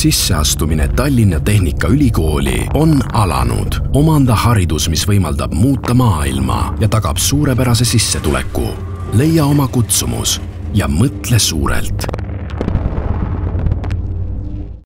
sisseastumine Tallinna Tehnikaülikooli on alanud. omanda haridus, mis võimaldab muuta maailma ja tagab suurepärase sissetuleku. leia oma kutsumus ja mõtle suurelt